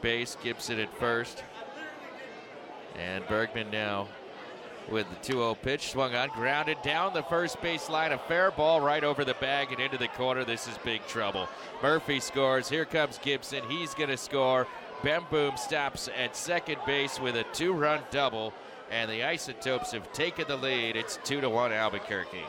base. Gibson at first. And Bergman now with the 2 0 pitch. Swung on, grounded down the first base line. A fair ball right over the bag and into the corner. This is big trouble. Murphy scores. Here comes Gibson. He's going to score. Bemboom stops at second base with a two run double. And the Isotopes have taken the lead. It's 2 to 1 Albuquerque.